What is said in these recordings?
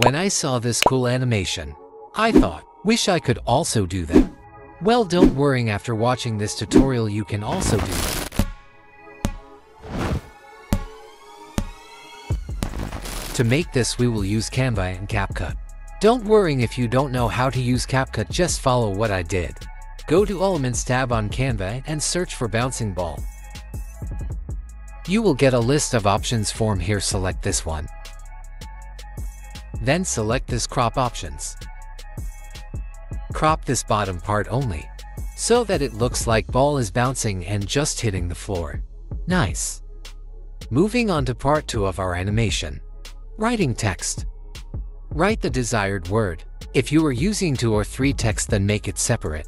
When I saw this cool animation, I thought, wish I could also do that. Well, don't worry after watching this tutorial you can also do it. To make this we will use Canva and CapCut. Don't worry if you don't know how to use CapCut just follow what I did. Go to Elements tab on Canva and search for Bouncing Ball. You will get a list of options form here select this one. Then select this crop options. Crop this bottom part only, so that it looks like ball is bouncing and just hitting the floor. Nice. Moving on to part 2 of our animation. Writing text. Write the desired word. If you are using two or three text then make it separate.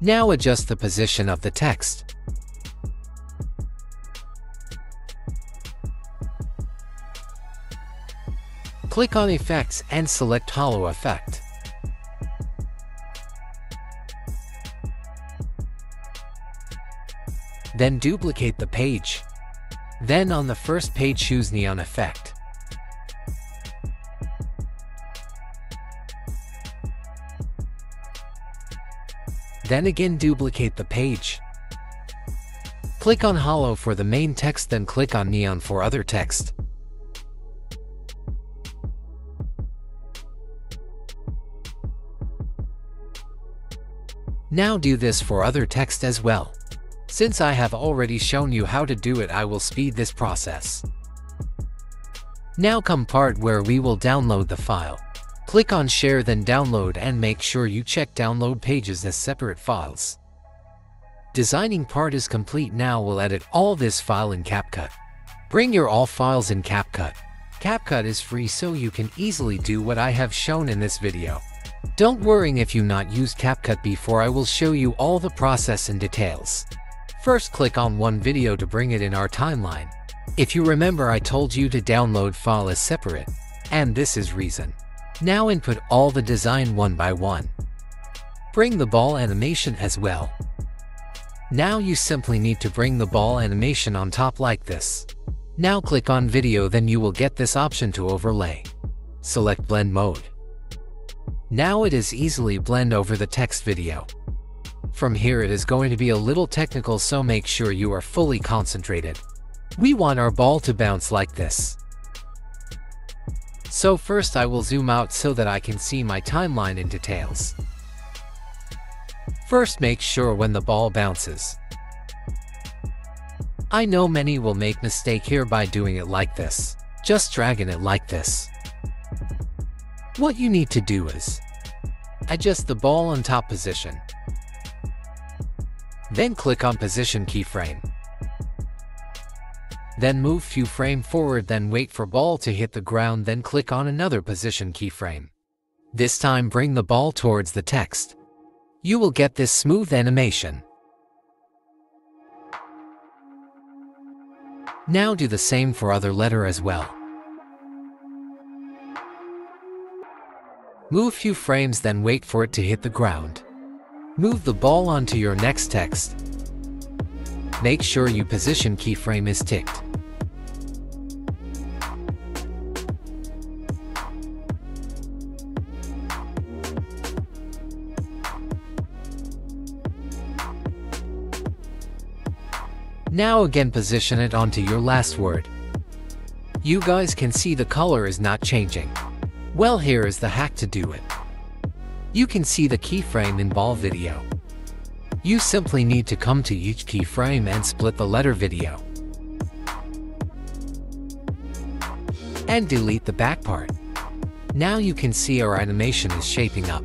Now adjust the position of the text. Click on Effects and select Hollow Effect. Then duplicate the page. Then on the first page choose Neon Effect. Then again duplicate the page. Click on Hollow for the main text then click on Neon for other text. Now do this for other text as well. Since I have already shown you how to do it I will speed this process. Now come part where we will download the file. Click on share then download and make sure you check download pages as separate files. Designing part is complete now we'll edit all this file in CapCut. Bring your all files in CapCut. CapCut is free so you can easily do what I have shown in this video. Don't worry if you not used CapCut before I will show you all the process and details. First click on one video to bring it in our timeline. If you remember I told you to download file as separate, and this is reason. Now input all the design one by one. Bring the ball animation as well. Now you simply need to bring the ball animation on top like this. Now click on video then you will get this option to overlay. Select blend mode. Now it is easily blend over the text video. From here it is going to be a little technical so make sure you are fully concentrated. We want our ball to bounce like this. So first I will zoom out so that I can see my timeline in details. First make sure when the ball bounces. I know many will make mistake here by doing it like this. Just dragging it like this. What you need to do is adjust the ball on top position. Then click on position keyframe. Then move few frame forward then wait for ball to hit the ground then click on another position keyframe. This time bring the ball towards the text. You will get this smooth animation. Now do the same for other letter as well. Move a few frames then wait for it to hit the ground. Move the ball onto your next text. Make sure you position keyframe is ticked. Now again position it onto your last word. You guys can see the color is not changing. Well here is the hack to do it. You can see the keyframe in ball video. You simply need to come to each keyframe and split the letter video. And delete the back part. Now you can see our animation is shaping up.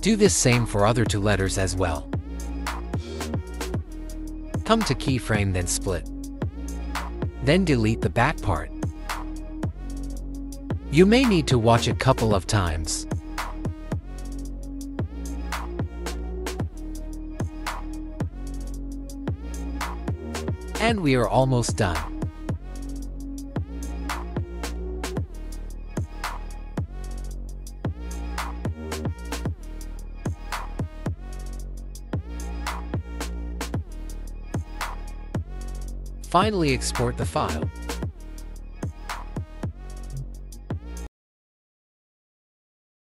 Do this same for other two letters as well. Come to keyframe then split. Then delete the back part. You may need to watch a couple of times. And we are almost done. Finally export the file.